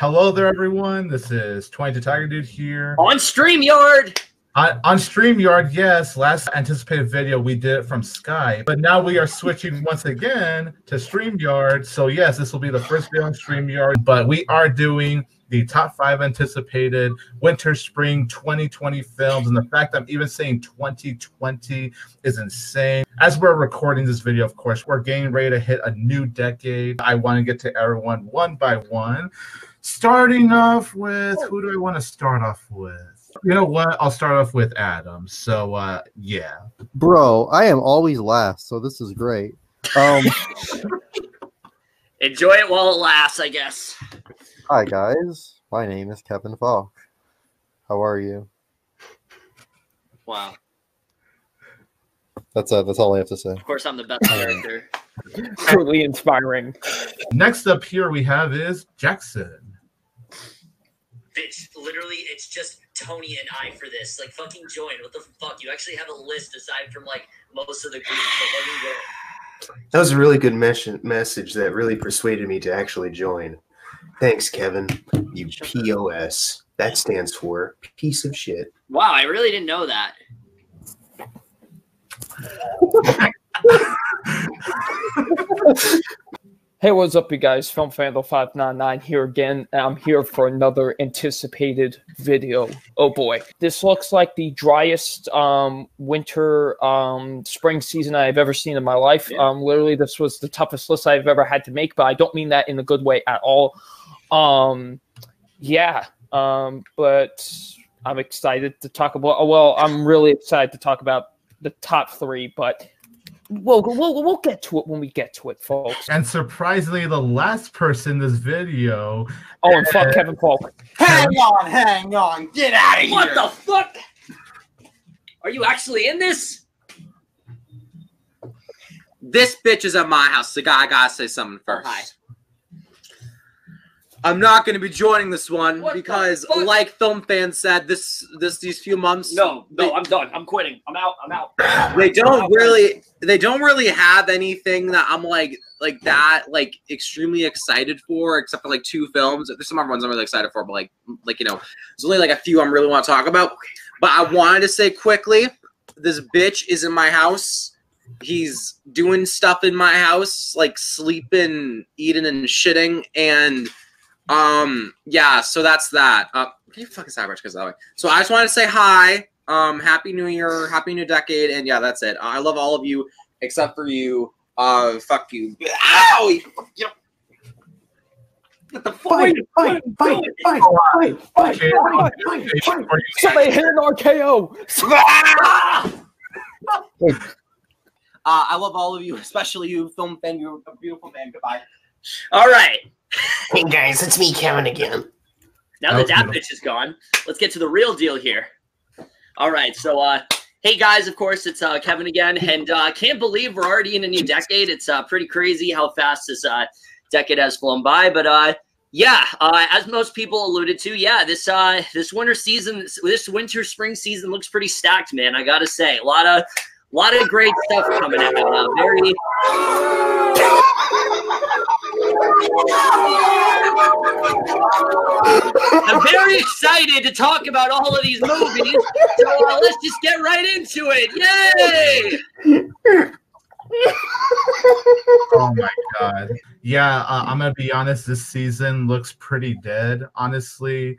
Hello there, everyone. This is 22 Tiger Dude here. On StreamYard! On, on StreamYard, yes. Last anticipated video, we did it from Skype. But now we are switching once again to StreamYard. So, yes, this will be the first video on StreamYard. But we are doing the top five anticipated winter spring 2020 films. And the fact I'm even saying 2020 is insane. As we're recording this video, of course, we're getting ready to hit a new decade. I want to get to everyone one by one. Starting off with who do I want to start off with? You know what? I'll start off with Adam. So, uh, yeah. Bro, I am always last, so this is great. Um, Enjoy it while it lasts, I guess. hi guys, my name is Kevin Falk. How are you? Wow. That's uh, that's all I have to say. Of course, I'm the best character. truly inspiring. Next up here we have is Jackson. Bitch, literally, it's just Tony and I for this. Like, fucking join. What the fuck? You actually have a list aside from, like, most of the group. So fucking join. That was a really good mes- message that really persuaded me to actually join. Thanks, Kevin. You POS. That stands for piece of shit. Wow, I really didn't know that. Hey, what's up, you guys? Film Fandle 599 here again. and I'm here for another anticipated video. Oh boy. This looks like the driest um, winter um, spring season I've ever seen in my life. Yeah. Um, literally, this was the toughest list I've ever had to make, but I don't mean that in a good way at all. Um, yeah, um, but I'm excited to talk about. Well, I'm really excited to talk about the top three, but we'll we'll, we'll get to it when we get to it, folks. And surprisingly, the last person in this video. Oh, and fuck Kevin Falk. Hang on, hang on, get out of here. What the fuck? Are you actually in this? This bitch is at my house. So I gotta say something first. Hi. I'm not gonna be joining this one What because, fuck? like film fans said, this this these few months No, no, they, I'm done. I'm quitting. I'm out. I'm out. they don't really they don't really have anything that I'm like like that like extremely excited for except for like two films. There's some other ones I'm really excited for, but like like you know, there's only like a few I'm really want to talk about. But I wanted to say quickly, this bitch is in my house. He's doing stuff in my house, like sleeping, eating, and shitting, and um, yeah. So that's that. Uh, can you fucking cyber because that way? So I just wanted to say hi. Um, happy New Year, happy New Decade, and yeah, that's it. I love all of you except for you. Uh, fuck you. Ow! You, you know, the fuck? Fight, fight, fight, fight, fight, fight, Okay, fight, okay, fight, fight. before Somebody hit an RKO. Uh, I love all of you, especially you, film fan. You're a beautiful man. Goodbye. All right. Hey guys, it's me, Kevin again. Now that that bitch is gone, let's get to the real deal here. All right, so uh hey guys, of course it's uh Kevin again, and uh can't believe we're already in a new decade. It's uh pretty crazy how fast this uh decade has flown by, but uh yeah, uh, as most people alluded to, yeah, this uh this winter season, this winter spring season looks pretty stacked, man. I gotta say, a lot of a lot of great stuff coming out. Uh, very I'm very excited to talk about all of these movies. So uh, let's just get right into it. Yay! Oh my god. Yeah, uh, I'm gonna be honest. This season looks pretty dead, honestly.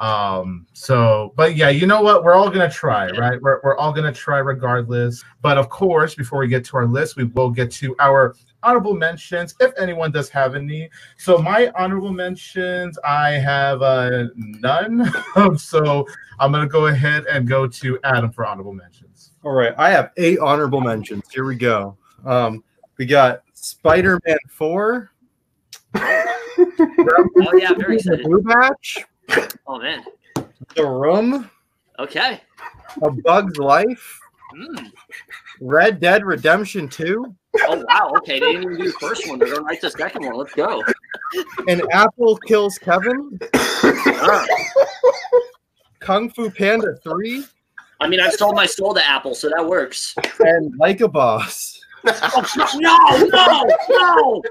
Um. So, but yeah, you know what? We're all gonna try, right? We're we're all gonna try regardless. But of course, before we get to our list, we will get to our honorable mentions if anyone does have any. So my honorable mentions, I have uh, none. so I'm gonna go ahead and go to Adam for honorable mentions. All right, I have eight honorable mentions. Here we go. Um, we got Spider-Man Four, Oh yeah, very excited. Blue Batch, Oh man. The Room, Okay. A Bug's Life, Mm. Red Dead Redemption 2. Oh wow. Okay, they didn't even do the first one. They're gonna to the second one. Let's go. and Apple Kills Kevin, Ah. Kung Fu Panda Three, I mean, I've sold my soul to Apple, so that works. and Like a Boss. Oh, no, no, no!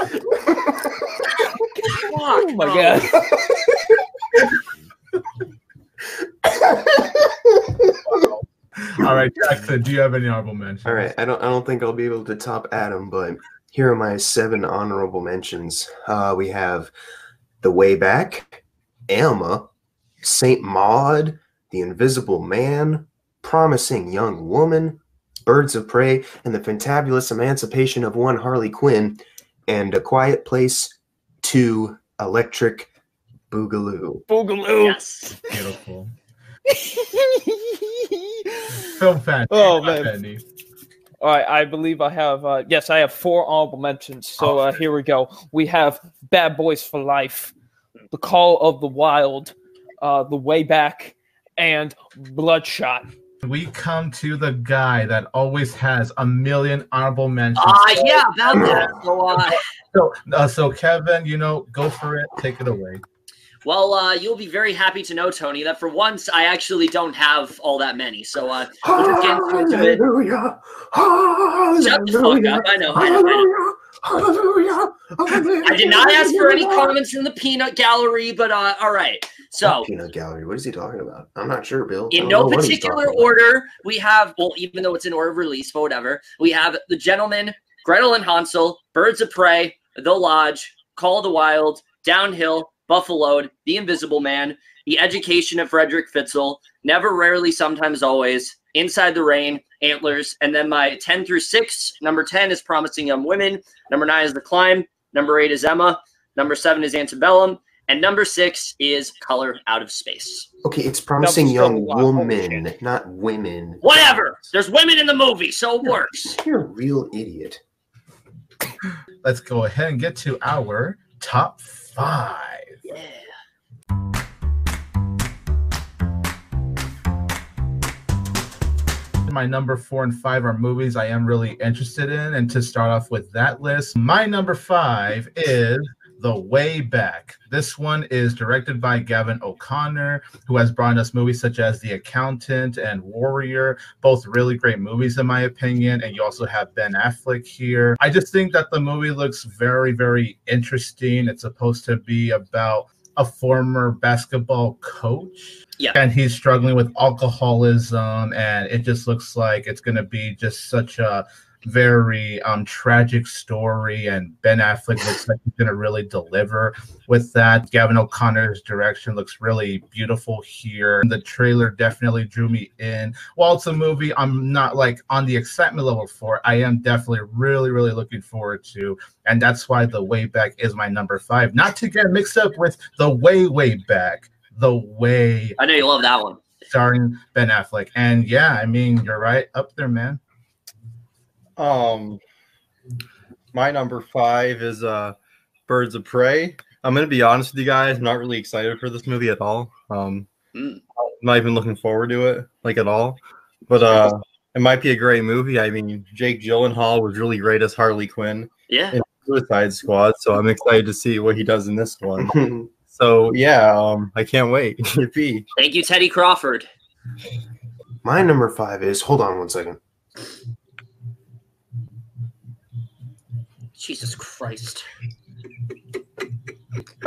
Oh my god. All right, Jackson, do you have any honorable mentions? All right, I don't I don't think I'll be able to top Adam, but here are my seven honorable mentions. Uh, we have The Way Back, Alma, Saint Maud, The Invisible Man, Promising Young Woman, Birds of Prey, and the fantabulous emancipation of one Harley Quinn, and A Quiet Place Two Electric Boogaloo. Boogaloo. Yes. Beautiful. Film fan. Oh, man. ahead, All right, I believe I have. Uh, yes, I have four honorable mentions. So uh, here we go. We have Bad Boys for Life, The Call of the Wild, uh, The Way Back, and Bloodshot. We come to the guy that always has a million honorable mentions. Uh, yeah, about that. So, uh, So, uh, so Kevin, you know, go for it. Take it away. well, uh, you'll be very happy to know, Tony, that for once I actually don't have all that many. So, uh, we'll just get into it. Hallelujah! Shut the fuck up. I know, I know, I know. Hallelujah! Hallelujah! I did not ask for any comments in the peanut gallery, but uh, all right. So, peanut gallery. What is he talking about? I'm not sure, Bill. In no know what he's particular order, we have, well, even though it's in order of release, but whatever, we have The Gentleman, Gretel and Hansel, Birds of Prey, The Lodge, Call of the Wild, Downhill, Buffaloed, The Invisible Man, The Education of Frederick Fitzell, Never, Rarely, Sometimes, Always, Inside the Rain, Antlers, and then my 10 through 6. Number 10 is Promising Young Women. Number 9 is The Climb. Number 8 is Emma. Number 7 is Antebellum. And number 6 is Color Out of Space. Okay, it's promising That young so wild. Holy woman, not women. Whatever. There's women in the movie, so it works. You're a real idiot. Let's go ahead and get to our top five. Yeah. My number four and five are movies I am really interested in. And to start off with that list, my number five is The Way Back. This one is directed by Gavin O'Connor, who has brought us movies such as The Accountant and Warrior, both really great movies in my opinion. And you also have Ben Affleck here. I just think that the movie looks very, very interesting. It's supposed to be about a former basketball coach Yeah. and he's struggling with alcoholism and it just looks like it's going to be just such a very um tragic story and ben affleck looks like he's going to really deliver with that gavin o'connor's direction looks really beautiful here the trailer definitely drew me in while it's a movie i'm not like on the excitement level for i am definitely really really looking forward to and that's why the way back is my number five not to get mixed up with the way way back the way I know you love that one. starring Ben Affleck. And yeah, I mean, you're right up there, man. Um, my number five is uh, Birds of Prey. I'm gonna be honest with you guys. I'm not really excited for this movie at all. Um, Mm. I'm not even looking forward to it, like at all. But uh, it might be a great movie. I mean, Jake Gyllenhaal was really great as Harley Quinn Yeah. in Suicide Squad, so I'm excited to see what he does in this one. So yeah, um, I can't wait. Yippee. Thank you, Teddy Crawford. My number five is hold on one second. Jesus Christ.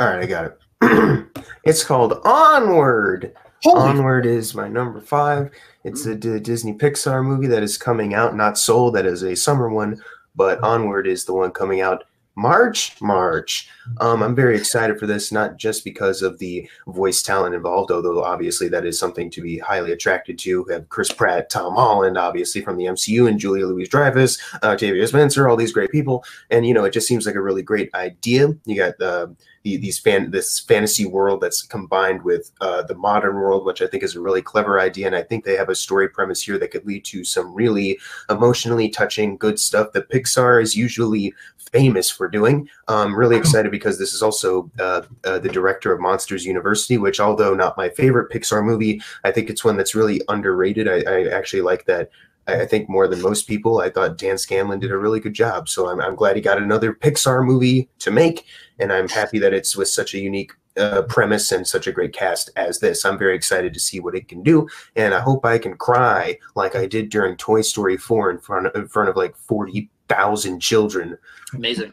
All right, I got it. it's called Onward. Onward is my number five. It's a mm. D- Disney Pixar movie that is coming out, not Soul, that is a summer one, but mm. Onward is the one coming out March. March. Um, I'm very excited for this, not just because of the voice talent involved, although obviously that is something to be highly attracted to. We have Chris Pratt, Tom Holland, obviously from the MCU, and Julia Louis Dreyfus, Octavia Spencer, all these great people, and you know it just seems like a really great idea. You got the the, these fan this fantasy world that's combined with uh, the modern world, which I think is a really clever idea. And I think they have a story premise here that could lead to some really emotionally touching, good stuff that Pixar is usually famous for doing. I'm really excited because this is also uh, uh, the director of Monsters University, which, although not my favorite Pixar movie, I think it's one that's really underrated. I, I actually like that. I I think more than most people, I thought Dan Scanlon did a really good job. So I'm, I'm glad he got another Pixar movie to make and I'm happy that it's with such a unique uh, premise and such a great cast as this. I'm very excited to see what it can do, and I hope I can cry like I did during Toy Story 4 in front of, in front of like 40,000 children. Amazing.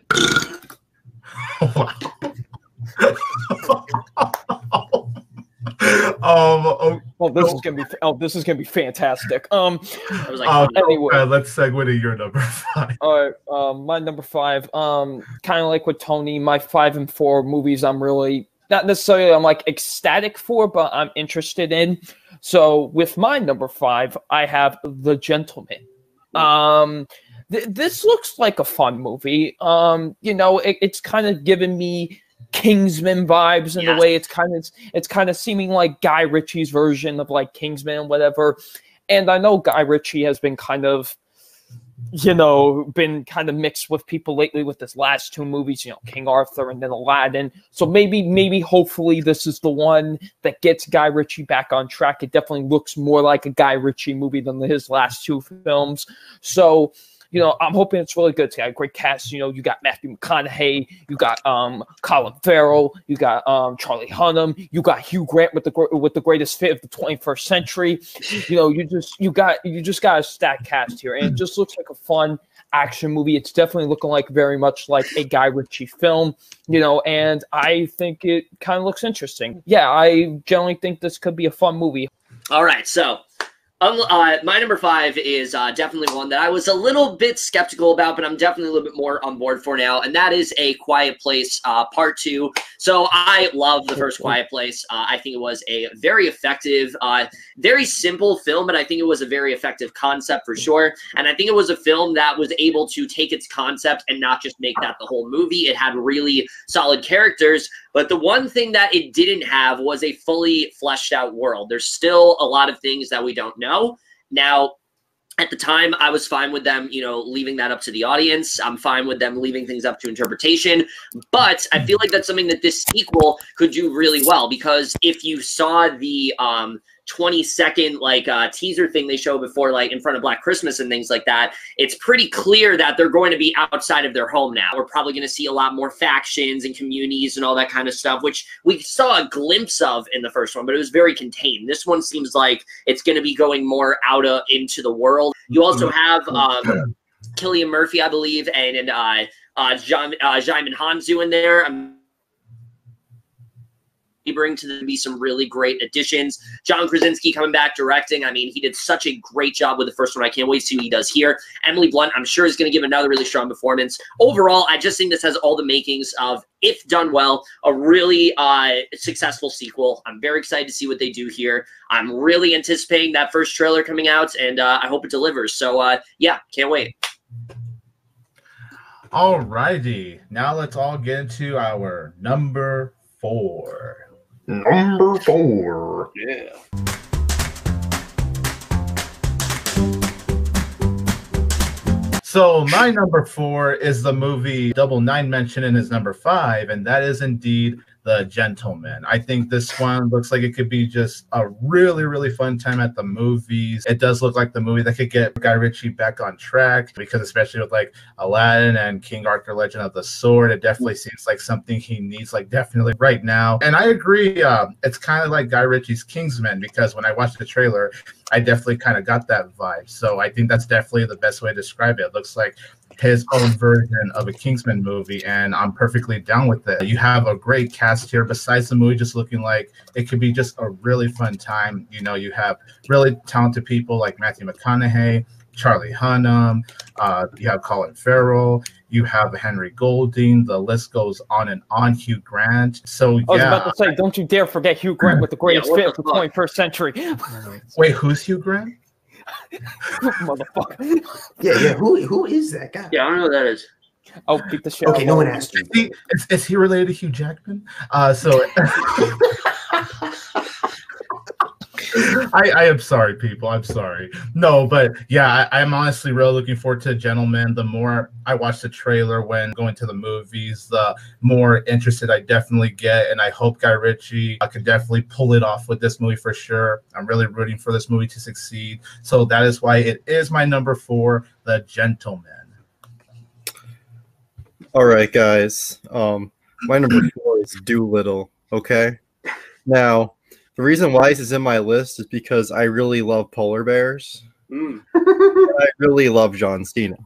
wow. um, oh, this is gonna be oh, this is gonna be fantastic. Um, I was like, uh, anyway. uh, let's segue to your number five. all right, um, my number five, um, kind of like with Tony, my five and four movies, I'm really not necessarily I'm like ecstatic for, but I'm interested in. So with my number five, I have The Gentleman. Um, th- this looks like a fun movie. Um, you know, it, it's kind of given me Kingsman vibes in the way it's kind of it's kind of seeming like Guy Ritchie's version of like Kingsman and whatever. And I know Guy Ritchie has been kind of you know, been kind of mixed with people lately with his last two movies, you know, King Arthur and then Aladdin. So maybe, maybe, hopefully, this is the one that gets Guy Ritchie back on track. It definitely looks more like a Guy Ritchie movie than his last two films. So, you know, I'm hoping it's really good. It's got a great cast. You know, you got Matthew McConaughey, you got um Colin Farrell, you got um Charlie Hunnam, you got Hugh Grant with the with the greatest fit of the 21st century. You know, you just you got you just got a stacked cast here, and it just looks like a fun action movie. It's definitely looking like very much like a Guy Ritchie film, you know, and I think it kind of looks interesting. Yeah, I generally think this could be a fun movie. All right, so um, uh, my number five is uh, definitely one that I was a little bit skeptical about, but I'm definitely a little bit more on board for now, and that is A Quiet Place uh, Part Two. So I love the first Quiet Place. Uh, I think it was a very effective, uh, very simple film, but I think it was a very effective concept for sure. And I think it was a film that was able to take its concept and not just make that the whole movie. It had really solid characters, but the one thing that it didn't have was a fully fleshed out world. There's still a lot of things that we don't know. Now, at the time, I was fine with them, you know, leaving that up to the audience. I'm fine with them leaving things up to interpretation. But I feel like that's something that this sequel could do really well because if you saw the um 20 second like uh teaser thing they show before like in front of Black Christmas and things like that, it's pretty clear that they're going to be outside of their home now. We're probably going to see a lot more factions and communities and all that kind of stuff, which we saw a glimpse of in the first one, but it was very contained. This one seems like it's going to be going more out of into the world. You also have um Cillian Murphy, I believe, and and uh, uh, John uh, Djimon Hounsou in there. Um, bring to them be some really great additions. John Krasinski coming back directing. I mean, he did such a great job with the first one. I can't wait to see what he does here. Emily Blunt, I'm sure, is going to give another really strong performance. Overall, I just think this has all the makings of, if done well, a really uh, successful sequel. I'm very excited to see what they do here. I'm really anticipating that first trailer coming out, and uh, I hope it delivers. So, uh, yeah, can't wait. All righty. Now let's all get into our number four. Number four. Yeah. So my number four is the movie Double Nine mentioned in his number five, and that is indeed The Gentleman. I think this one looks like it could be just a really, really fun time at the movies. It does look like the movie that could get Guy Ritchie back on track because especially with like Aladdin and King Arthur Legend of the Sword, it definitely seems like something he needs like definitely right now. And I agree, uh, it's kind of like Guy Ritchie's Kingsman because when I watched the trailer, I definitely kind of got that vibe. So I think that's definitely the best way to describe it. It looks like his own version of a Kingsman movie, and I'm perfectly down with it. You have a great cast here, besides the movie just looking like it could be just a really fun time. You know, you have really talented people like Matthew McConaughey, Charlie Hunnam, uh, you have Colin Farrell, you have Henry Golding, the list goes on and on, Hugh Grant. So I was yeah. about to say, don't you dare forget Hugh Grant with the greatest what fit of the 21st century. Wait, who's Hugh Grant? Motherfucker. Yeah, yeah. Who who is that guy? Yeah, I don't know what that is. I'll beat the shit Okay, no one asked you. Is he, is, is he related to Hugh Jackman? Uh, so I, I am sorry, people. I'm sorry. No, but yeah, I, I'm honestly really looking forward to Gentleman. The more I watch the trailer when going to the movies, the more interested I definitely get. And I hope Guy Ritchie I could definitely pull it off with this movie for sure. I'm really rooting for this movie to succeed. So that is why it is my number four, The Gentleman. All right, guys. Um, my number four is Dolittle. Okay. Now, the reason why this is in my list is because I really love polar bears. Mm. I really love John Cena.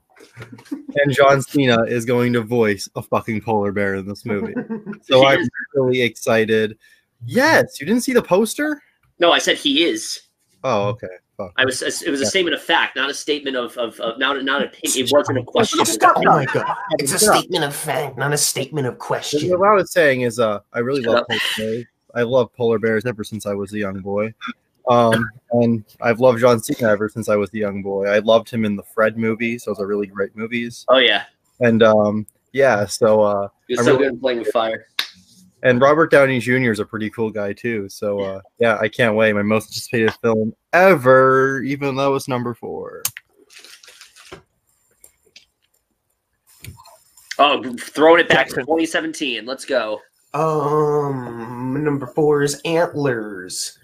and John Cena is going to voice a fucking polar bear in this movie. So He I'm is. really excited. Yes, you didn't see the poster? No, I said he is. Oh, okay. Fuck. I was. It was a statement of fact, not a statement of of, of not not an opinion. It wasn't a question. Oh my god! It's a statement of fact, not a statement of question. What I was saying is, uh, I really Shut love polar bears. I love polar bears ever since I was a young boy. Um, and I've loved John Cena ever since I was a young boy. I loved him in the Fred movies; those are really great movies. Oh yeah, And um, yeah, so uh, he was I so really- good playing with fire. and Robert Downey Jr. is a pretty cool guy too. So uh, yeah, I can't wait. My most anticipated film ever, even though it's number four. Oh, throwing it back to 2017. Let's go. Um, number four is Antlers.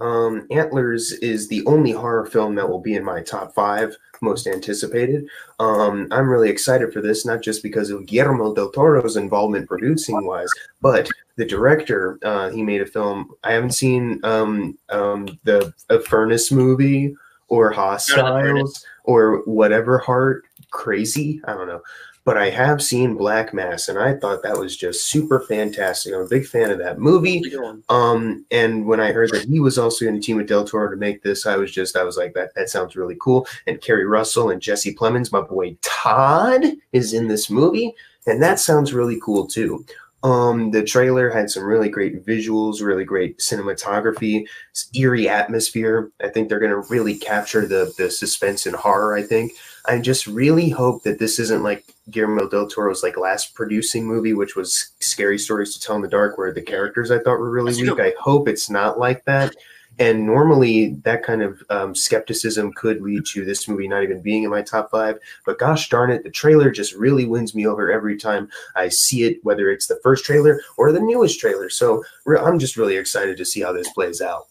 Um, Antlers is the only horror film that will be in my top five most anticipated. Um, I'm really excited for this, not just because of Guillermo del Toro's involvement producing wise, but the director. Uh, he made a film. I haven't seen um, um, the a Furnace movie or Hostiles or whatever Heart Crazy. I don't know but I have seen Black Mass, and I thought that was just super fantastic. I'm a big fan of that movie. Um, and when I heard that he was also in a team with Del Toro to make this, I was just, I was like, that that sounds really cool. And Keri Russell and Jesse Plemons, my boy Todd, is in this movie, and that sounds really cool too. Um, the trailer had some really great visuals, really great cinematography, eerie atmosphere. I think they're gonna really capture the the suspense and horror. I think. I just really hope that this isn't like Guillermo del Toro's like last producing movie, which was Scary Stories to Tell in the Dark, where the characters I thought were really That's weak. true. I hope it's not like that. And normally, that kind of um, skepticism could lead to this movie not even being in my top five. But gosh darn it, the trailer just really wins me over every time I see it, whether it's the first trailer or the newest trailer. So re- I'm just really excited to see how this plays out.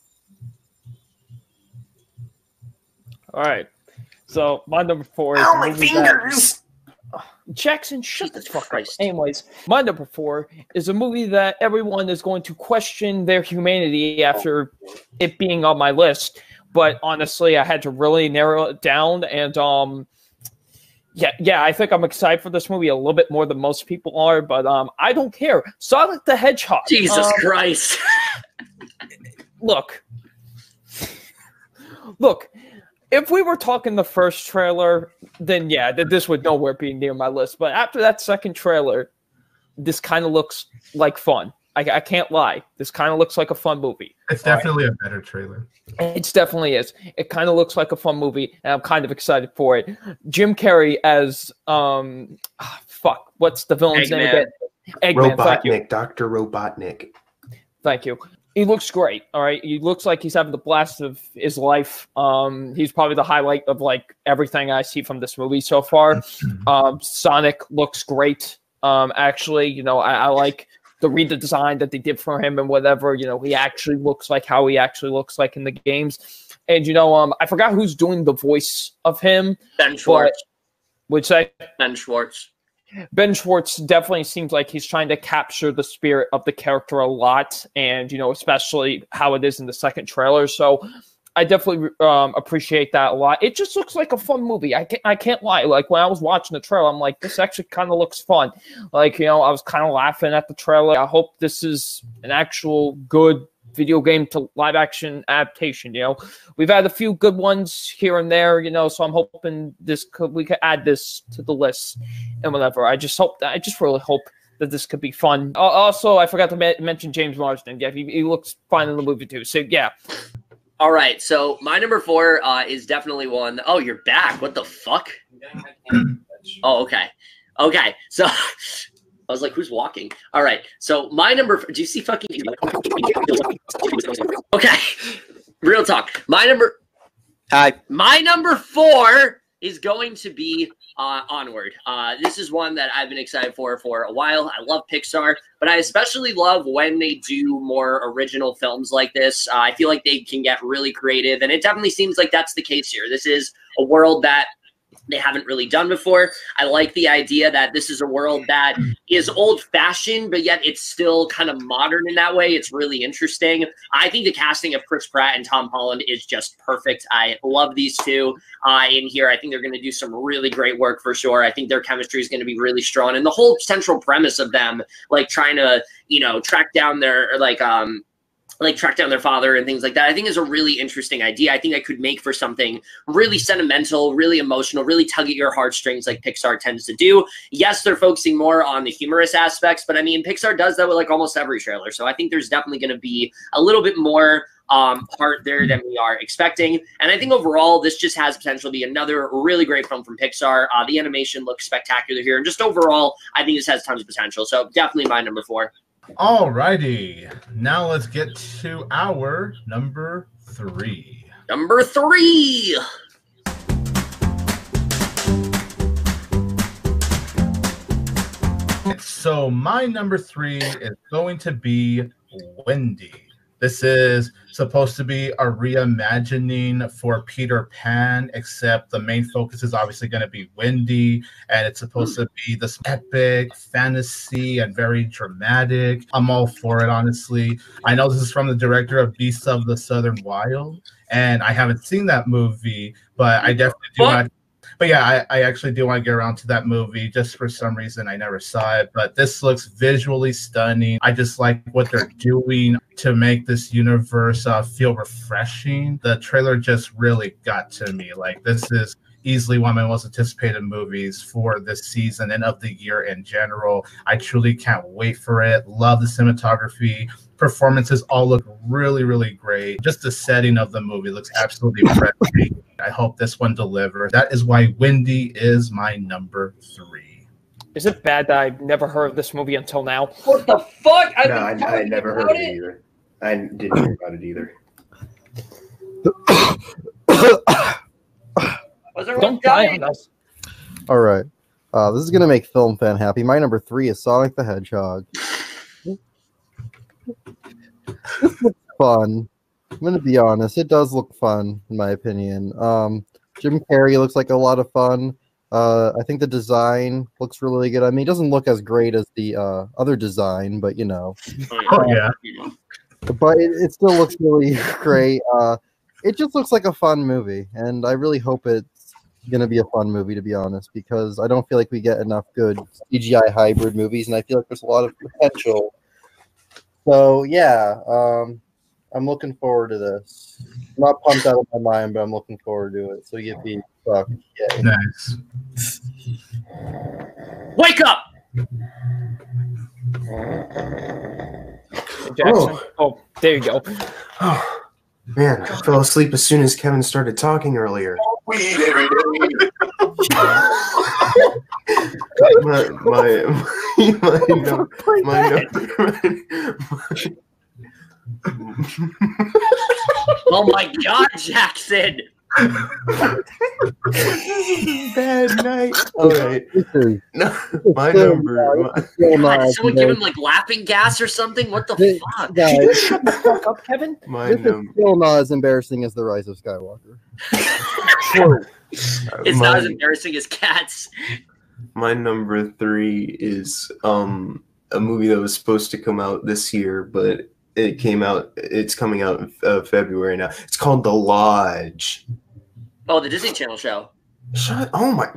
All right. So my number four is Ow, my movie that- fingers! Jackson, shut the fuck Christ. up. Anyways, my number four is a movie that everyone is going to question their humanity after it being on my list. But honestly, I had to really narrow it down, and um, yeah, yeah, I think I'm excited for this movie a little bit more than most people are. But um, I don't care. Sonic the Hedgehog. Jesus Um, Christ. look, look. If we were talking the first trailer, then yeah, th- this would nowhere be near my list. But after that second trailer, this kind of looks like fun. I, I can't lie. This kind of looks like a fun movie. It's All right. definitely a better trailer. It definitely is. It kind of looks like a fun movie, and I'm kind of excited for it. Jim Carrey as um, ah, fuck, what's the villain's name Eggman. again? Eggman. Robotnik, Dr. Robotnik. Thank you. He looks great. All right. He looks like he's having the blast of his life. Um, he's probably the highlight of like everything I see from this movie so far. Um, Sonic looks great. Um, actually, you know, I, I like the redesign that they did for him and whatever. You know, he actually looks like how he actually looks like in the games. And you know, um, I forgot who's doing the voice of him. Ben Schwartz. Would say Ben Schwartz. Ben Schwartz definitely seems like he's trying to capture the spirit of the character a lot, and you know, especially how it is in the second trailer. So, I definitely um, appreciate that a lot. It just looks like a fun movie. I can't, I can't lie. Like when I was watching the trailer, I'm like, this actually kind of looks fun. Like you know, I was kind of laughing at the trailer. I hope this is an actual good video game to live action adaptation. You know, we've had a few good ones here and there. You know, so I'm hoping this could we could add this to the list and whatever. I just hope I just really hope that this could be fun. Uh, also, I forgot to me- mention James Marsden. Yeah, he, he looks fine in the movie too. So yeah, All right, so my number four uh, is definitely one. Oh, you're back. What the fuck? Oh, okay. Okay, so I was like, who's walking? All right, so my number. Do you see fucking? Okay, real talk. My number. Hi. My number four is going to be uh, Onward. Uh, this is one that I've been excited for for a while. I love Pixar, but I especially love when they do more original films like this. Uh, I feel like they can get really creative, and it definitely seems like that's the case here. This is a world that they haven't really done before. I like the idea that this is a world that is old fashioned, but yet it's still kind of modern in that way. It's really interesting. I think the casting of Chris Pratt and Tom Holland is just perfect. I love these two uh, in here. I think they're going to do some really great work for sure. I think their chemistry is going to be really strong. And the whole central premise of them, like trying to, you know, track down their, like, um, like track down their father and things like that. I think is a really interesting idea. I think I could make for something really sentimental, really emotional, really tug at your heartstrings like Pixar tends to do. Yes, they're focusing more on the humorous aspects, but I mean Pixar does that with like almost every trailer. So I think there's definitely going to be a little bit more um, part there than we are expecting. And I think overall, this just has potential to be another really great film from Pixar. Uh, the animation looks spectacular here, and just overall, I think this has tons of potential. So definitely my number four. All righty. Now let's get to our number three. Number three. So my number three is going to be Wendy. This is supposed to be a reimagining for Peter Pan, except the main focus is obviously going to be Wendy, and it's supposed to be this epic fantasy and very dramatic. I'm all for it, honestly. I know this is from the director of Beasts of the Southern Wild, and I haven't seen that movie, but I definitely do What? not but yeah, I, I actually do want to get around to that movie. Just for some reason, I never saw it. But this looks visually stunning. I just like what they're doing to make this universe uh, feel refreshing. The trailer just really got to me. Like this is easily one of my most anticipated movies for this season and of the year in general. I truly can't wait for it. Love the cinematography. Performances all look really, really great. Just the setting of the movie looks absolutely breathtaking. I hope this one delivers. That is why Wendy is my number three. Is it bad that I've never heard of this movie until now? What the fuck? I've No, I, I never heard about of it either. I didn't hear about it either. Was everyone Don't die on us. All right. Uh, this is gonna make film fan happy. My number three is Sonic the Hedgehog. this looks fun. I'm gonna be honest. It does look fun, in my opinion. Um, Jim Carrey looks like a lot of fun. Uh, I think the design looks really good. I mean, it doesn't look as great as the uh, other design, but you know, Oh, yeah. but it, it still looks really great. Uh, it just looks like a fun movie, and I really hope it's gonna be a fun movie. To be honest, because I don't feel like we get enough good CGI hybrid movies, and I feel like there's a lot of potential. So yeah, um, I'm looking forward to this. I'm not pumped out of my mind, but I'm looking forward to it. So yippee fuck yay. Nice. Wake up! Jackson. Oh. oh, there you go. Oh, man, I fell asleep as soon as Kevin started talking earlier. my, my, my, my, num- my, num- Oh my god, Jackson! bad night. All right, This is no, my number. My, God, someone give him like laughing gas or something? What the This- fuck? guys, Shut the fuck up, Kevin. my this is number. still not as embarrassing as the Rise of Skywalker. It's my, not as embarrassing as cats. my number three is um a movie that was supposed to come out this year, but it came out. It's coming out in uh, February now. It's called The Lodge. Oh, the Disney Channel show. Shut. Oh my.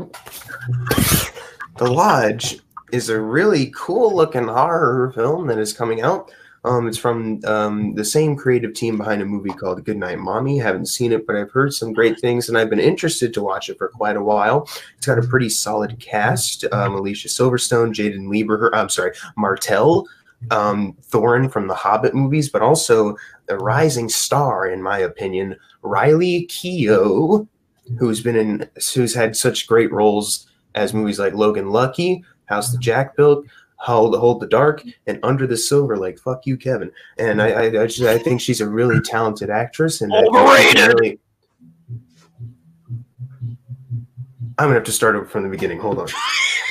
The Lodge is a really cool looking horror film that is coming out. Um, it's from um, the same creative team behind a movie called Goodnight Mommy. Haven't seen it, but I've heard some great things, and I've been interested to watch it for quite a while. It's got a pretty solid cast: um, Alicia Silverstone, Jaeden Lieber. I'm sorry, Martell, um, Thorin from the Hobbit movies, but also the rising star, in my opinion, Riley Keough, who's been in, who's had such great roles as movies like Logan Lucky, House the Jack Built, Hold, Hold the Dark, and Under the Silver Lake. Fuck you, Kevin. And I, I, I, just, I think she's a really talented actress. And I think she can Overrated. really- I'm gonna have to start over from the beginning. Hold on.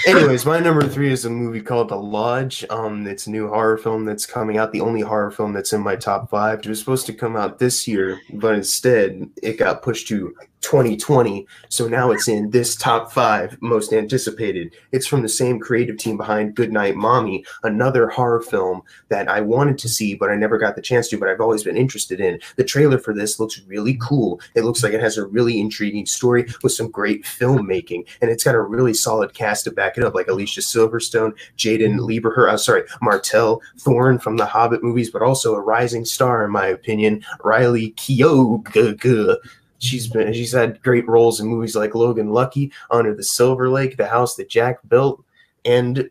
Anyways, my number three is a movie called The Lodge. Um, it's a new horror film that's coming out. The only horror film that's in my top five. It was supposed to come out this year, but instead it got pushed to 2020. So now it's in this top five most anticipated. It's from the same creative team behind Goodnight Mommy, another horror film that I wanted to see, but I never got the chance to, but I've always been interested in. The trailer for this looks really cool. It looks like it has a really intriguing story with some great filmmaking, and it's got a really solid cast of back it up, like Alicia Silverstone, Jaeden Lieberher, uh, sorry, Martell Thorin from the Hobbit movies, but also a rising star, in my opinion, Riley Keough. She's been she's had great roles in movies like Logan Lucky, Under the Silver Lake, The House That Jack Built, and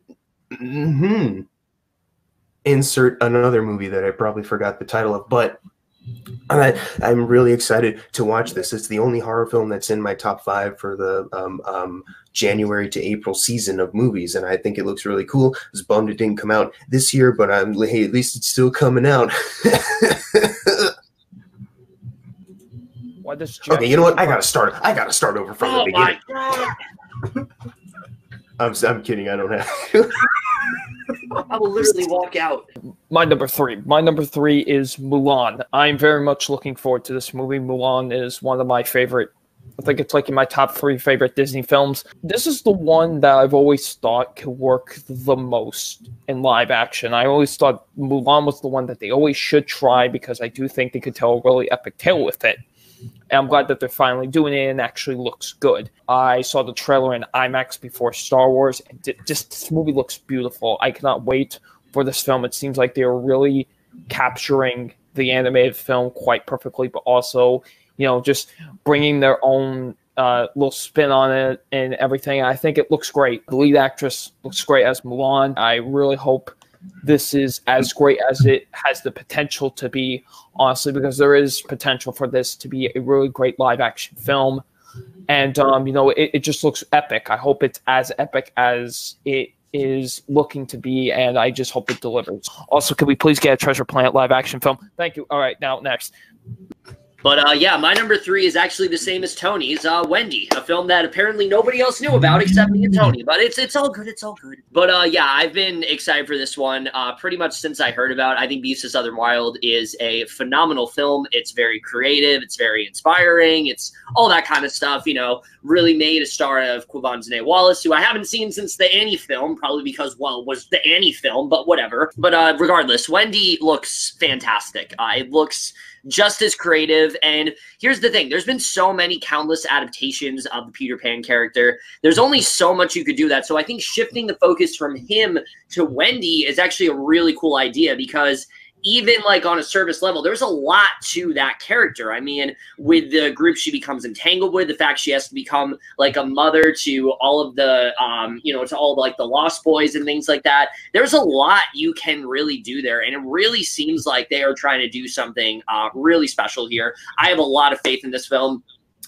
hmm insert another movie that I probably forgot the title of, but I, I'm really excited to watch this. It's the only horror film that's in my top five for the um, um, January to April season of movies, and I think it looks really cool. I was bummed it didn't come out this year, but I'm hey, at least it's still coming out. Why does Jeff okay, you know what? I gotta start. I gotta start over from the Oh beginning. my god! I'm, I'm kidding. I don't have to. I will literally walk out. My number three. My number three is Mulan. I'm very much looking forward to this movie. Mulan is one of my favorite. I think it's like in my top three favorite Disney films. This is the one that I've always thought could work the most in live action. I always thought Mulan was the one that they always should try because I do think they could tell a really epic tale with it. And I'm glad that they're finally doing it and actually looks good. I saw the trailer in IMAX before Star Wars, and just this movie looks beautiful. I cannot wait for this film. It seems like they're really capturing the animated film quite perfectly, but also, you know, just bringing their own uh, little spin on it and everything. I think it looks great. The lead actress looks great as Mulan. I really hope this is as great as it has the potential to be, honestly, because there is potential for this to be a really great live action film. And, um, you know, it, it just looks epic. I hope it's as epic as it is looking to be, and I just hope it delivers. Also, could we please get a Treasure Planet live action film? Thank you. All right, now next. But uh, yeah, my number three is actually the same as Tony's. Uh, Wendy, a film that apparently nobody else knew about except me and Tony. But it's it's all good. It's all good. But uh, yeah, I've been excited for this one uh, pretty much since I heard about. it. I think Beast of Southern Wild is a phenomenal film. It's very creative. It's very inspiring. It's all that kind of stuff. You know, really made a star of Quvenzhané Wallis, who I haven't seen since the Annie film, probably because well, it was the Annie film, but whatever. But uh, regardless, Wendy looks fantastic. Uh, it looks just as creative. And here's the thing there's been so many countless adaptations of the Peter Pan character. There's only so much you could do that. So I think shifting the focus from him to Wendy is actually a really cool idea because even like on a service level, there's a lot to that character. I mean, with the group she becomes entangled with, the fact she has to become like a mother to all of the, um, you know, to all the, like the Lost Boys and things like that. There's a lot you can really do there, and it really seems like they are trying to do something uh, really special here. I have a lot of faith in this film.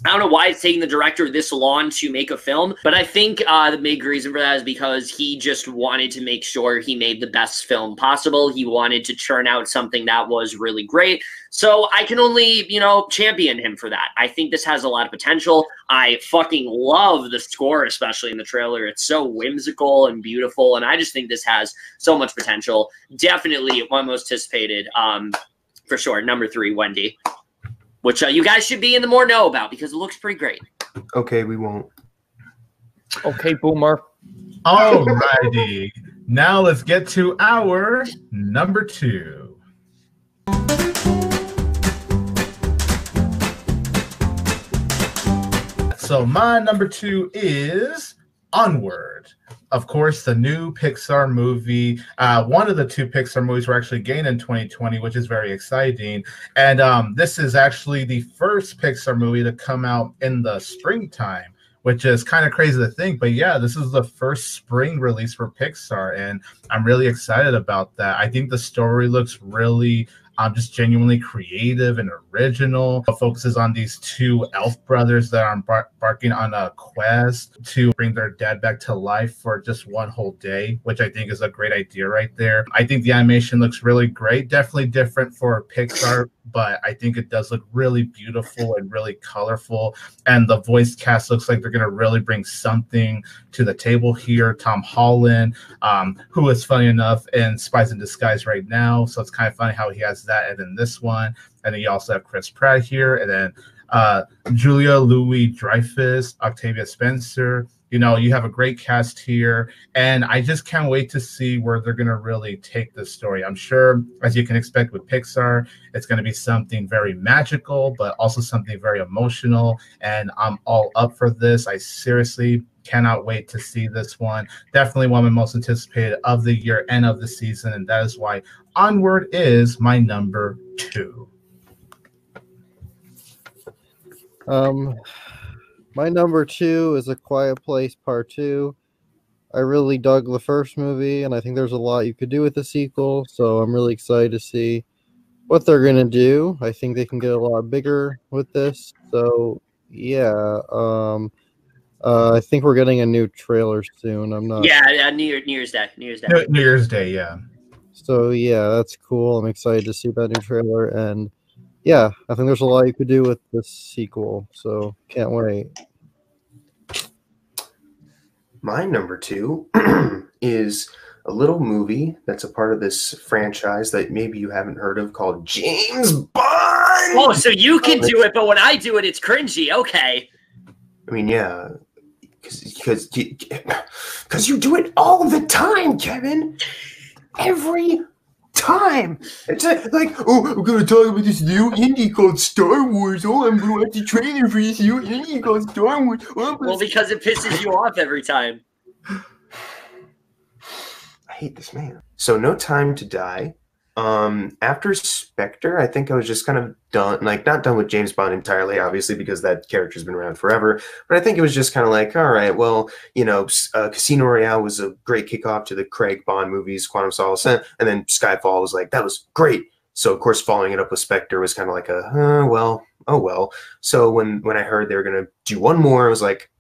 I don't know why it's taking the director this long to make a film, but I think uh, the big reason for that is because he just wanted to make sure he made the best film possible. He wanted to churn out something that was really great. So I can only, you know, champion him for that. I think this has a lot of potential. I fucking love the score, especially in the trailer. It's so whimsical and beautiful, and I just think this has so much potential. Definitely my most anticipated, um, for sure. Number three, Wendy which uh, you guys should be in the more know about because it looks pretty great. okay, we won't. Okay, Boomer. Alrighty. now let's get to our number two. So my number two is Onward. Of course, the new Pixar movie. Uh, one of the two Pixar movies we're actually getting in 2020, which is very exciting. And um, this is actually the first Pixar movie to come out in the springtime, which is kind of crazy to think. But yeah, this is the first spring release for Pixar, and I'm really excited about that. I think the story looks really um, just genuinely creative and original. It focuses on these two elf brothers that are embar- embarking on a quest to bring their dad back to life for just one whole day, which I think is a great idea right there. I think the animation looks really great. Definitely different for Pixar, but I think it does look really beautiful and really colorful. And the voice cast looks like they're going to really bring something to the table here. Tom Holland, um, who is funny enough in Spies in Disguise right now. So it's kind of funny how he has that and then this one. And then you also have Chris Pratt here. And then uh, Julia Louis Dreyfus, Octavia Spencer. You know, you have a great cast here, and I just can't wait to see where they're going to really take this story. I'm sure, as you can expect with Pixar, it's going to be something very magical, but also something very emotional. And I'm all up for this. I seriously cannot wait to see this one. Definitely one of my most anticipated of the year and of the season, and that is why Onward is my number two. Um, my number two is A Quiet Place Part Two. I really dug the first movie, and I think there's a lot you could do with the sequel. So I'm really excited to see what they're gonna do. I think they can get a lot bigger with this. So yeah, um, uh, I think we're getting a new trailer soon. I'm not. Yeah, yeah, New, Year, New Year's Day. New Year's Day. New, New Year's Day, yeah. So yeah, that's cool. I'm excited to see that new trailer, and yeah, I think there's a lot you could do with this sequel. So can't wait. My number two is a little movie that's a part of this franchise that maybe you haven't heard of called James Bond. Oh, so you oh, can do it, but when I do it, it's cringy. Okay. I mean, yeah, because because you do it all the time, Kevin. Every time. It's like, like, oh, I'm gonna talk about this new indie called Star Wars. Oh, I'm gonna watch the trailer for this new indie called Star Wars. Oh, Well, because it pisses you off every time. I hate this man. So no time to die. Um, after Spectre, I think I was just kind of done, like not done with James Bond entirely, obviously because that character's been around forever. But I think it was just kind of like, all right, well, you know, uh, Casino Royale was a great kickoff to the Craig Bond movies, Quantum Solace, and then Skyfall was like that was great. So of course, following it up with Spectre was kind of like a, uh, well, oh well. So when when I heard they were gonna do one more, I was like,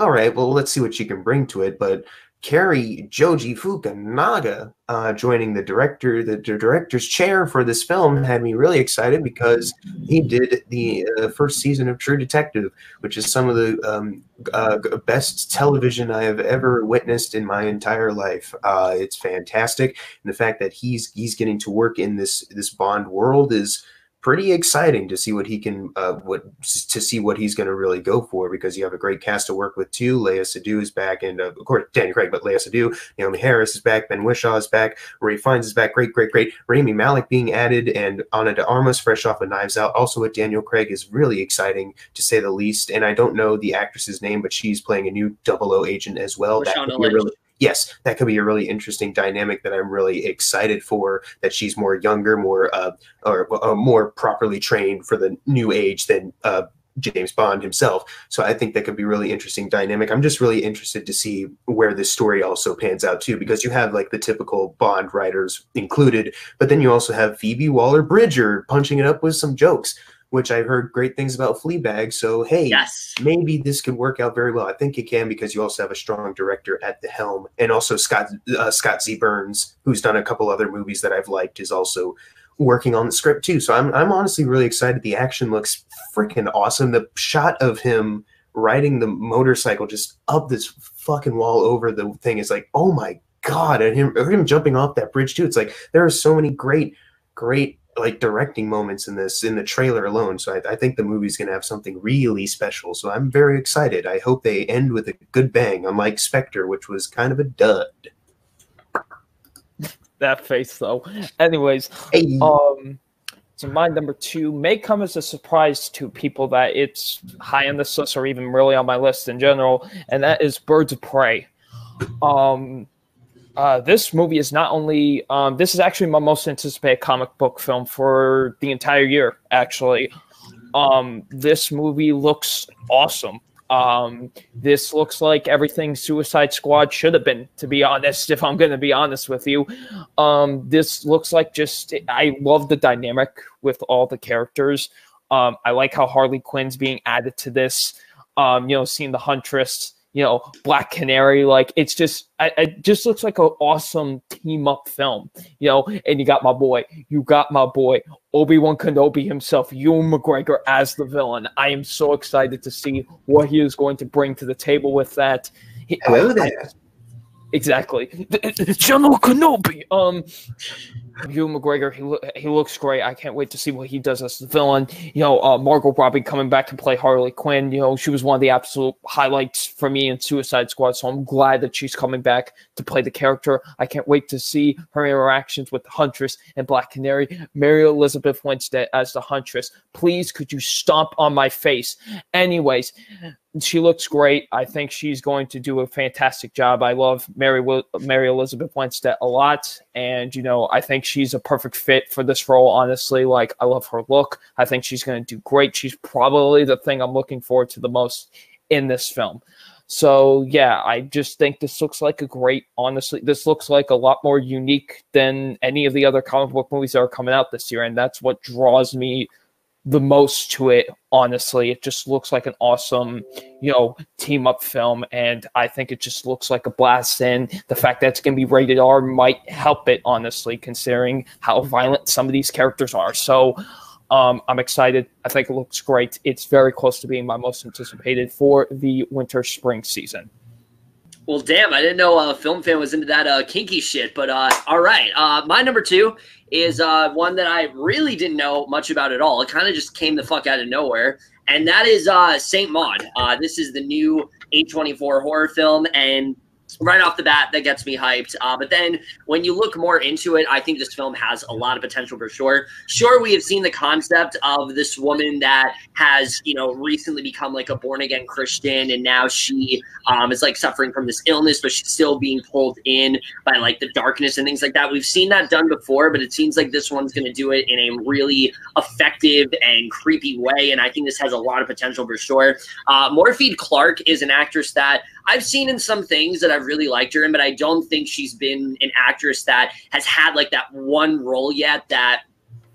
all right, well, let's see what she can bring to it. But Cary Joji Fukunaga uh, joining the director, the, the director's chair for this film had me really excited because he did the uh, first season of True Detective, which is some of the um, uh, best television I have ever witnessed in my entire life. Uh, it's fantastic, and the fact that he's he's getting to work in this this Bond world is pretty exciting to see what he can uh, what to see what he's going to really go for because you have a great cast to work with too. Léa Seydoux is back, and uh, of course Daniel Craig, but Léa Seydoux, Naomie Harris is back, Ben Whishaw is back, Ralph Fiennes is back, great, great, great. Rami Malek being added, and Ana de Armas fresh off of Knives Out, also with Daniel Craig is really exciting to say the least. And I don't know the actress's name, but she's playing a new 00 agent as well. That could be really yes, that could be a really interesting dynamic that I'm really excited for. That she's more younger, more uh, or uh, more properly trained for the new age than uh, James Bond himself. So I think that could be really interesting dynamic. I'm just really interested to see where this story also pans out too, because you have like the typical Bond writers included, but then you also have Phoebe Waller-Bridge punching it up with some jokes. Which I've heard great things about Fleabag. So hey, Yes. maybe this could work out very well. I think it can because you also have a strong director at the helm, and also Scott uh, Scott Z Burns, who's done a couple other movies that I've liked, is also working on the script too. So I'm I'm honestly really excited. The action looks freaking awesome. The shot of him riding the motorcycle just up this fucking wall over the thing is like, oh my god, and him or him jumping off that bridge too. It's like there are so many great, great like directing moments in this in the trailer alone. So I, I think the movie's gonna have something really special. So I'm very excited. I hope they end with a good bang, unlike Spectre, which was kind of a dud. That face though. Anyways, Hey, um so my number two may come as a surprise to people that it's high on this list or even really on my list in general, and that is Birds of Prey. Um uh, this movie is not only um, this is actually my most anticipated comic book film for the entire year actually. Um, this movie looks awesome. Um, this looks like everything suicide squad should have been to be honest if i'm going to be honest with you. Um, this looks like just i love the dynamic with all the characters. Um, i like how harley quinn's being added to this. Um, you know seeing the huntress you know, Black Canary. Like it's just, I, it just looks like an awesome team up film, you know. And you got my boy, you got my boy Obi Wan Kenobi himself, Ewan McGregor as the villain. I am so excited to see what he is going to bring to the table with that. He- hello I- there. exactly, General Kenobi. Um, Ewan McGregor, he lo- he looks great. I can't wait to see what he does as the villain. You know, uh, Margot Robbie coming back to play Harley Quinn. You know, she was one of the absolute highlights for me in Suicide Squad. So I'm glad that she's coming back to play the character. I can't wait to see her interactions with the Huntress and Black Canary. Mary Elizabeth Winstead as the Huntress. Please, could you stomp on my face? Anyways, she looks great. I think she's going to do a fantastic job. I love Mary Wi- Mary Elizabeth Winstead a lot, and you know I think she's a perfect fit for this role. Honestly, like I love her look. I think she's going to do great. She's probably the thing I'm looking forward to the most in this film. So yeah, I just think this looks like a great. Honestly, this looks like a lot more unique than any of the other comic book movies that are coming out this year, and that's what draws me the most to it honestly. It just looks like an awesome you know team up film and i think it just looks like a blast and the fact that it's going to be rated r might help it honestly considering how violent some of these characters are. So um, i'm excited. I think it looks great. It's very close to being my most anticipated for the winter spring season. Well, damn, I didn't know uh, Film Fan was into that uh, kinky shit. But uh, all right, uh, my number two is uh, one that I really didn't know much about at all. It kind of just came the fuck out of nowhere, and that is uh, Saint Maud. Uh, this is the new A24 horror film, and right off the bat, that gets me hyped. Uh, but then when you look more into it, I think this film has a lot of potential for sure. Sure, we have seen the concept of this woman that has, you know, recently become like a born again Christian, and now she um, is like suffering from this illness, but she's still being pulled in by like the darkness and things like that. We've seen that done before, but it seems like this one's going to do it in a really effective and creepy way. And I think this has a lot of potential for sure. Uh, Clark is an actress that I've seen in some things that I've really liked her in, but I don't think she's been an actress that has had like that one role yet that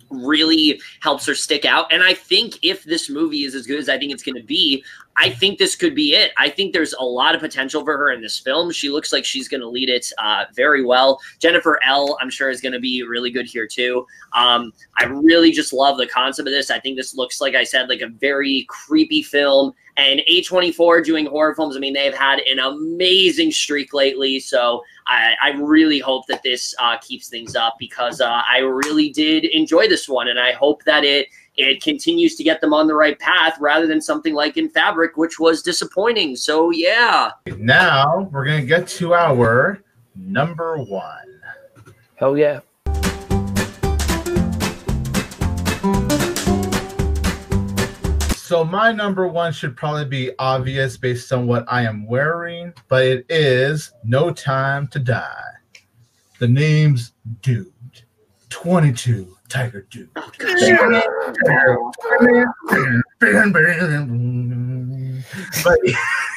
really helps her stick out. And I think if this movie is as good as I think it's going to be, I think this could be it. I think there's a lot of potential for her in this film. She looks like she's going to lead it uh, very well. Jennifer Ehle, I'm sure, is going to be really good here too. Um, I really just love the concept of this. I think this looks, like I said, like a very creepy film. And A24 doing horror films, I mean, they've had an amazing streak lately. So I, I really hope that this uh, keeps things up because uh, I really did enjoy this one. And I hope that it it continues to get them on the right path rather than something like in Fabric, which was disappointing. So yeah. Now we're gonna get to our number one. hell yeah So my number one should probably be obvious based on what I am wearing, but it is No Time to Die. The name's Dude. 22 Tiger Dude. but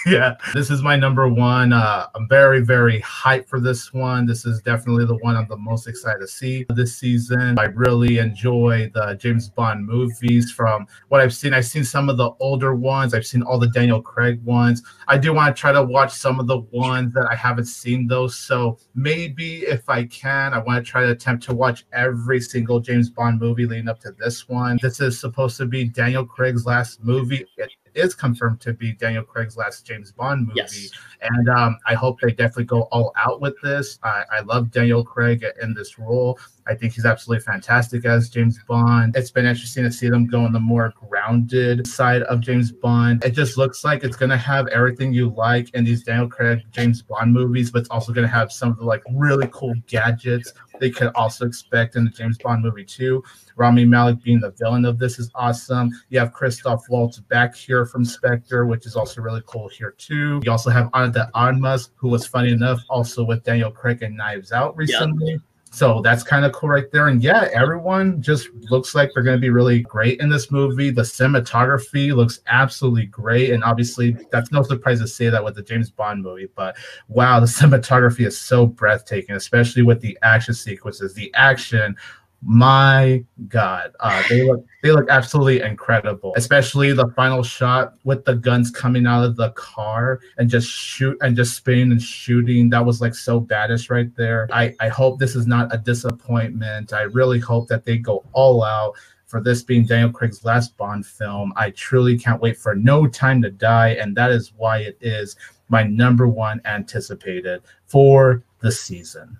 yeah, this is my number one. Uh, I'm very, very hyped for this one. This is definitely the one I'm the most excited to see this season. I really enjoy the James Bond movies from what I've seen. I've seen some of the older ones, I've seen all the Daniel Craig ones. I do want to try to watch some of the ones that I haven't seen though. So maybe if I can, I want to try to attempt to watch every single James Bond movie leading up to this one. This is supposed to be Daniel Craig's last movie. It is confirmed to be Daniel Craig's last James Bond movie. Yes. And um, I hope they definitely go all out with this. I, I love Daniel Craig in this role. I think he's absolutely fantastic as James Bond. It's been interesting to see them go on the more grounded side of James Bond. It just looks like it's going to have everything you like in these Daniel Craig James Bond movies, but it's also going to have some of the like really cool gadgets they could also expect in the James Bond movie too. Rami Malek being the villain of this is awesome. You have Christoph Waltz back here from Spectre, which is also really cool here too. You also have Ana de Armas, who was funny enough also with Daniel Craig and Knives Out recently. So that's kind of cool right there. And yeah, everyone just looks like they're going to be really great in this movie. The cinematography looks absolutely great. And obviously, that's no surprise to say that with the James Bond movie. But wow, the cinematography is so breathtaking, especially with the action sequences. The action my god uh, they look they look absolutely incredible especially the final shot with the guns coming out of the car and just shoot and just spinning and shooting that was like so badass right there i i hope this is not a disappointment i really hope that they go all out for this being Daniel Craig's last Bond film. I truly can't wait for No Time to Die, and that is why it is my number one anticipated for the season.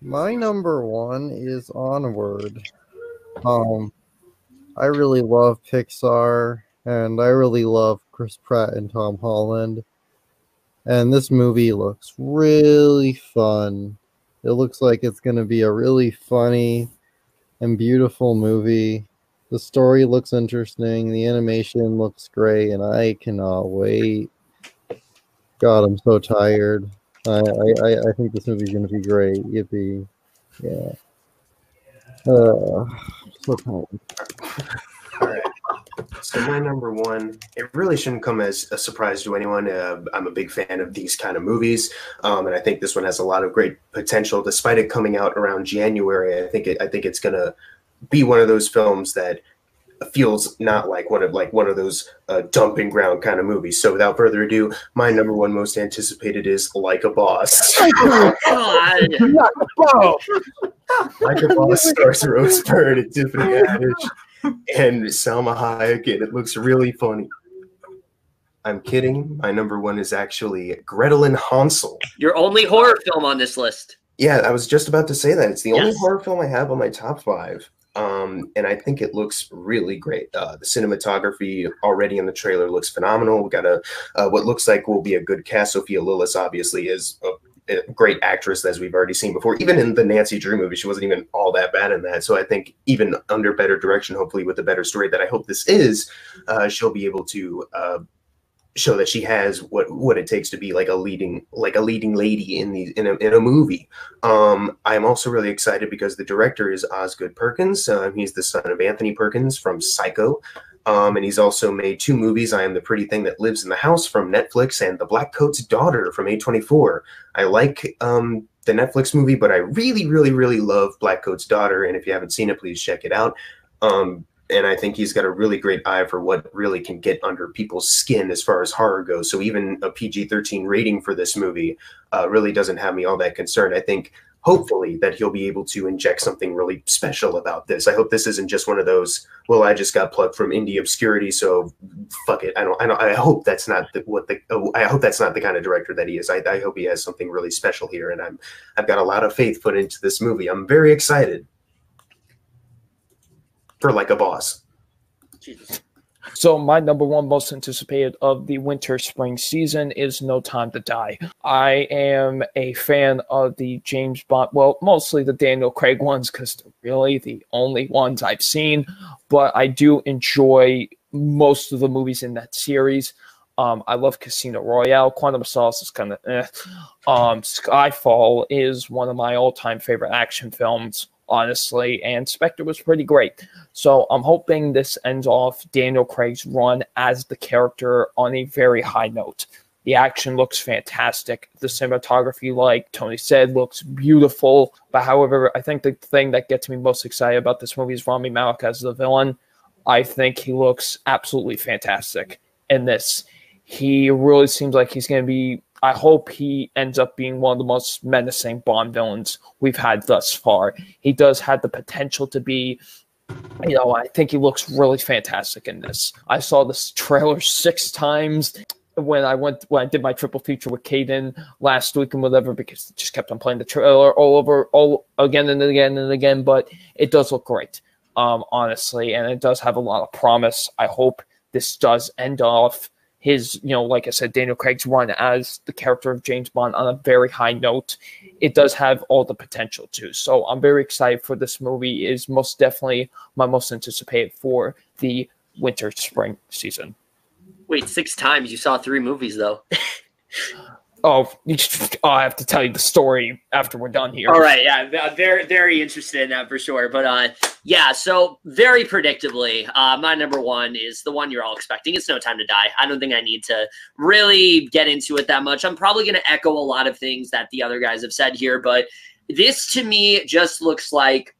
My number one is Onward. Um, I really love Pixar, and I really love Chris Pratt and Tom Holland. And this movie looks really fun. It looks like it's going to be a really funny and beautiful movie. The story looks interesting. The animation looks great, and I cannot wait. God, I'm so tired. I I, I think this movie's gonna be great. Yippee! Yeah. Uh, so. All right. So my number one, it really shouldn't come as a surprise to anyone. Uh, I'm a big fan of these kind of movies, um, and I think this one has a lot of great potential. Despite it coming out around January, I think it, I think it's gonna be one of those films that feels not like one of like one of those uh, dumping ground kind of movies. So without further ado, my number one most anticipated is Like a Boss. Oh, God. like a Boss stars Rose Byrne and Tiffany Haddish and Salma Hayek, and it looks really funny. I'm kidding. My number one is actually Gretel and Hansel. Your only horror film on this list. Yeah, I was just about to say that. It's the only horror film I have on my top five. Um, and I think it looks really great. Uh, the cinematography already in the trailer looks phenomenal. We got a uh, what looks like will be a good cast. Sophia Lillis obviously is a, a great actress as we've already seen before. Even in the Nancy Drew movie, she wasn't even all that bad in that. So I think even under better direction, hopefully with a better story that I hope this is, uh, she'll be able to uh, show that she has what what it takes to be like a leading like a leading lady in the in a, in a movie. Um, I'm also really excited because the director is Osgood Perkins. Um, he's the son of Anthony Perkins from Psycho. Um, and he's also made two movies I Am the Pretty Thing That Lives in the House from Netflix and The Black Coat's Daughter from A24. I like um, the Netflix movie, but I really, really, really love Black Coat's Daughter. And if you haven't seen it, please check it out. Um, and I think he's got a really great eye for what really can get under people's skin as far as horror goes. So even a PG 13 rating for this movie uh, really doesn't have me all that concerned. I think hopefully that he'll be able to inject something really special about this. I hope this isn't just one of those, well, I just got plucked from indie obscurity, so fuck it. I don't, I don't, I hope that's not the, what the, I hope that's not the kind of director that he is. I, I hope he has something really special here. And I'm, I've got a lot of faith put into this movie. I'm very excited for like a boss. Jesus. So my number one most anticipated of the winter spring season is No Time to Die. I am a fan of the James Bond, well, mostly the Daniel Craig ones because they're really the only ones I've seen, but I do enjoy most of the movies in that series. Um, I love Casino Royale. Quantum of Solace is kind of eh. Um, Skyfall is one of my all-time favorite action films, honestly, and Spectre was pretty great. So I'm hoping this ends off Daniel Craig's run as the character on a very high note. The action looks fantastic. The cinematography, like Tony said, looks beautiful. But however, I think the thing that gets me most excited about this movie is Rami Malek as the villain. I think he looks absolutely fantastic in this. He really seems like he's going to be. I hope he ends up being one of the most menacing Bond villains we've had thus far. He does have the potential to be you know, I think he looks really fantastic in this. I saw this trailer six times when I went when I did my triple feature with Caden last week and whatever because it just kept on playing the trailer all over all again and again and again. But it does look great, um, honestly, and it does have a lot of promise. I hope this does end off his, you know, like I said, Daniel Craig's run as the character of James Bond on a very high note. It does have all the potential to. So I'm very excited for this movie. It is most definitely my most anticipated for the winter spring season. Wait, six times you saw three movies though. Oh, just, oh, I have to tell you the story after we're done here. All right, yeah, v- very very interested in that for sure. But uh, yeah, so very predictably, uh, my number one is the one you're all expecting. It's No Time to Die. I don't think I need to really get into it that much. I'm probably going to echo a lot of things that the other guys have said here, but this to me just looks like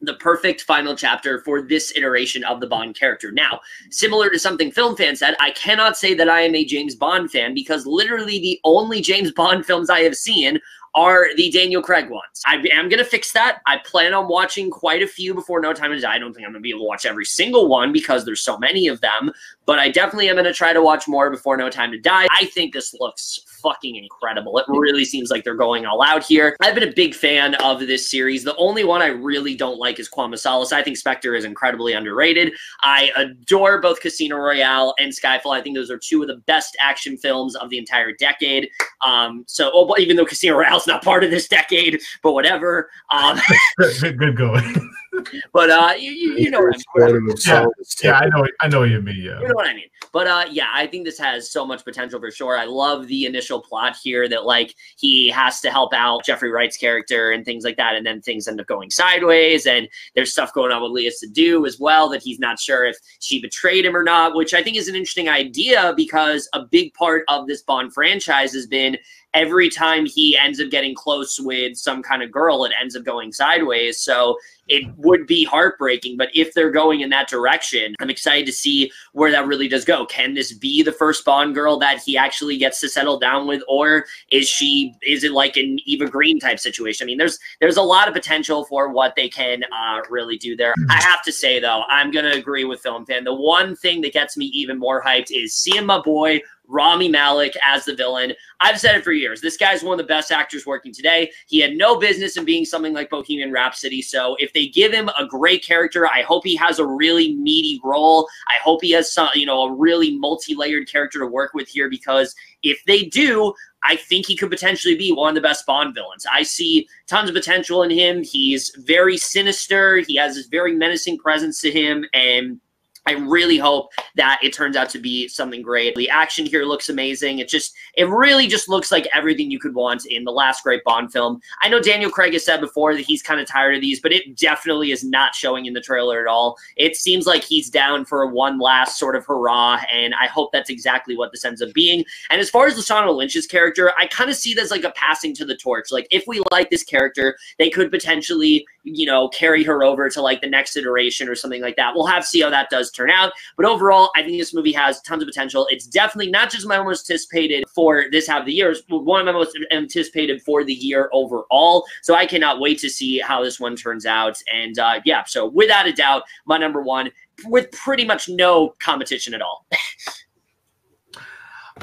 the perfect final chapter for this iteration of the Bond character. Now, similar to something Film Fan said, I cannot say that I am a James Bond fan because literally the only James Bond films I have seen are the Daniel Craig ones. I am going to fix that. I plan on watching quite a few before No Time to Die. I don't think I'm going to be able to watch every single one because there's so many of them, but I definitely am going to try to watch more before No Time to Die. I think this looks fucking incredible. It really seems like they're going all out here. I've been a big fan of this series. The only one I really don't like is Solace. I think Spectre is incredibly underrated. I adore both Casino Royale and Skyfall. I think those are two of the best action films of the entire decade. Um, so oh, even though Casino Royale's not part of this decade, but whatever. Um, good going. but uh, you, you, you know what I mean. Yeah, yeah, I know, I know what you mean. Yeah, you know what I mean. But uh, yeah, I think this has so much potential for sure. I love the initial plot here that like he has to help out Jeffrey Wright's character and things like that, and then things end up going sideways, and there's stuff going on with Léa Seydoux as well that he's not sure if she betrayed him or not, which I think is an interesting idea because a big part of this Bond franchise has been every time he ends up getting close with some kind of girl, it ends up going sideways. So it would be heartbreaking. But if they're going in that direction, I'm excited to see where that really does go. Can this be the first Bond girl that he actually gets to settle down with, or is she? Is it like an Eva Green type situation? I mean, there's there's a lot of potential for what they can uh, really do there. I have to say though, I'm gonna agree with Film Fan. The one thing that gets me even more hyped is seeing my boy Rami Malek as the villain. I've said it for years. This guy's one of the best actors working today. He had no business in being something like Bohemian Rhapsody. So if they give him a great character, I hope he has a really meaty role. I hope he has some, you know, a really multi-layered character to work with here because if they do, I think he could potentially be one of the best Bond villains. I see tons of potential in him. He's very sinister. He has this very menacing presence to him and I really hope that it turns out to be something great. The action here looks amazing. It just, it really just looks like everything you could want in the last great Bond film. I know Daniel Craig has said before that he's kind of tired of these, but it definitely is not showing in the trailer at all. It seems like he's down for one last sort of hurrah, and I hope that's exactly what this ends up being. And as far as Lashana Lynch's character, I kind of see this like a passing to the torch. Like if we like this character, they could potentially, you know, carry her over to like the next iteration or something like that. We'll have to see how that does turn out. But overall, I think this movie has tons of potential. It's definitely not just my most anticipated for this half of the year, it's one of my most anticipated for the year overall. So I cannot wait to see how this one turns out. And uh, yeah, so without a doubt, my number one with pretty much no competition at all.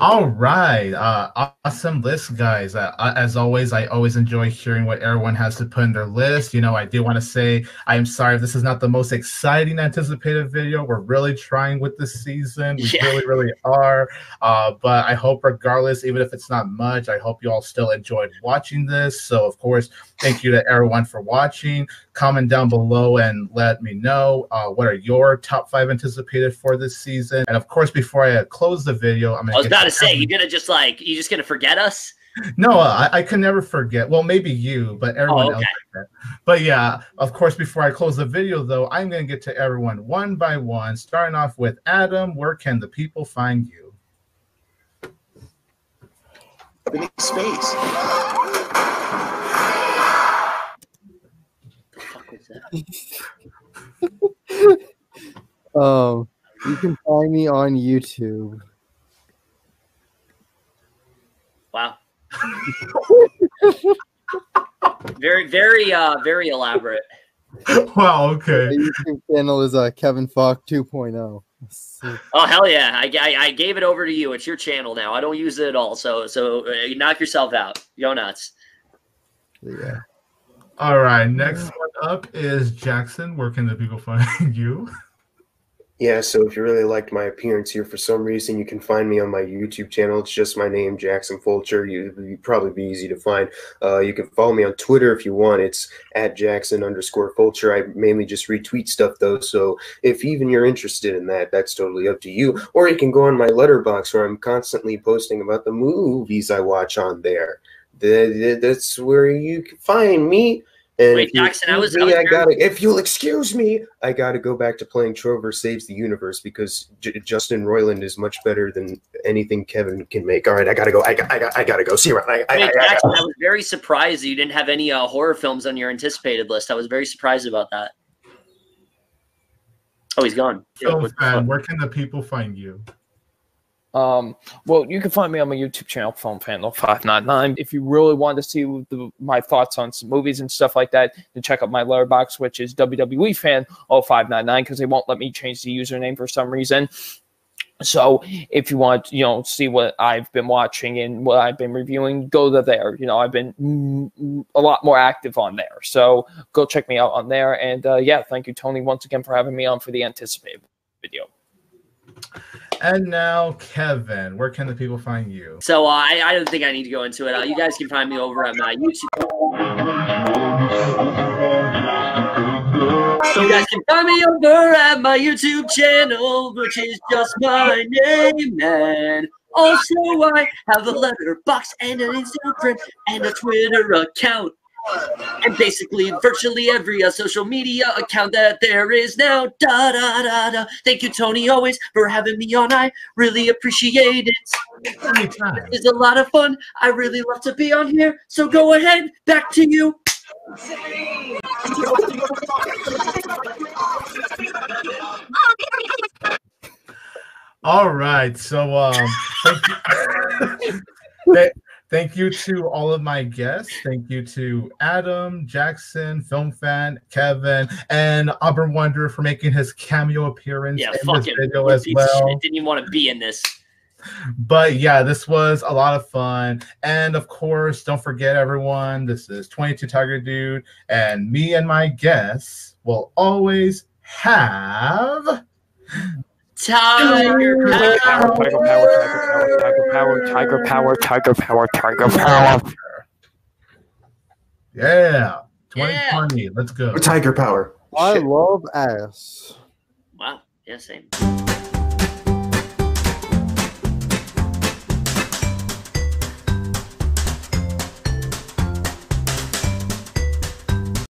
All right, uh, awesome list, guys. Uh, as always, I always enjoy hearing what everyone has to put in their list. You know, I do want to say I am sorry if this is not the most exciting anticipated video. We're really trying with this season. We yeah. really, really are. Uh, but I hope, regardless, even if it's not much, I hope you all still enjoyed watching this. So, of course, thank you to everyone for watching. Comment down below and let me know uh, what are your top five anticipated for this season. And of course, before I close the video, I'm gonna to say, you're gonna just like you just gonna forget us? No, I, I can never forget. Well, maybe you, but everyone oh, okay. else. But yeah, of course, before I close the video, though, I'm going to get to everyone one by one, starting off with Adam. Where can the people find you? Space. um, you can find me on YouTube. Wow. very, very, uh, very elaborate. Wow. Okay. The YouTube channel is uh, Kevin Falk 2.0. Oh hell yeah! I, I, I, gave it over to you. It's your channel now. I don't use it at all. So so uh, knock yourself out. Go nuts. Yeah. All right. Next one up is Jackson. Where can the people find you? Yeah, so if you really liked my appearance here for some reason, you can find me on my YouTube channel. It's just my name, Jackson Fulcher. You, would probably be easy to find. Uh, you can follow me on Twitter if you want. It's at Jackson underscore Fulcher. I mainly just retweet stuff though, so if even you're interested in that, that's totally up to you. Or you can go on my Letterboxd where I'm constantly posting about the movies I watch on there. That's where you can find me. And Wait, Jackson, I was. Me, I, I gotta. If you'll excuse me, I gotta go back to playing Trover Saves the Universe because J- Justin Roiland is much better than anything Kevin can make. All right, I gotta go. I, got, I, got, I gotta go. See you around. I, Wait, I, Jackson, I, was very surprised you didn't have any uh, horror films on your anticipated list. I was very surprised about that. Oh, he's gone. Film fan, where can the people find you? Um, well, you can find me on my YouTube channel, Film Fan 599. If you really want to see the, my thoughts on some movies and stuff like that, then check out my Letterboxd, which is WWE Fan 599, because they won't let me change the username for some reason. So if you want, you know, see what I've been watching and what I've been reviewing, go to there. You know, I've been a lot more active on there. So go check me out on there. And uh, yeah, thank you, Tony, once again for having me on for the anticipated video. And now, Kevin, where can the people find you? So uh, I, I don't think I need to go into it. Uh, you guys can find me over at my YouTube. You guys can find me over at my YouTube channel, which is just my name. And also, I have a Letterboxd and an Instagram and a Twitter account. And basically, virtually every uh, social media account that there is now. Da da da da. Thank you, Tony, always for having me on. I really appreciate it. Anytime. It's a lot of fun. I really love to be on here. So go ahead, back to you. All right. So um thank you. Th- thank you to all of my guests. Thank you to Adam, Jackson, Film Fan, Kevin, and Auburn Wanderer for making his cameo appearance Yeah, in fuck this video as well. Didn't even want to be in this. But yeah, this was a lot of fun. And of course, don't forget everyone, this is 22 Tiger Dude, and me and my guests will always have Tiger Tiger power. power, tiger power, tiger power, tiger power, tiger power, tiger power. Yeah, 2020. Let's go. Tiger power. I Shit. love ass. Wow. Yeah, same.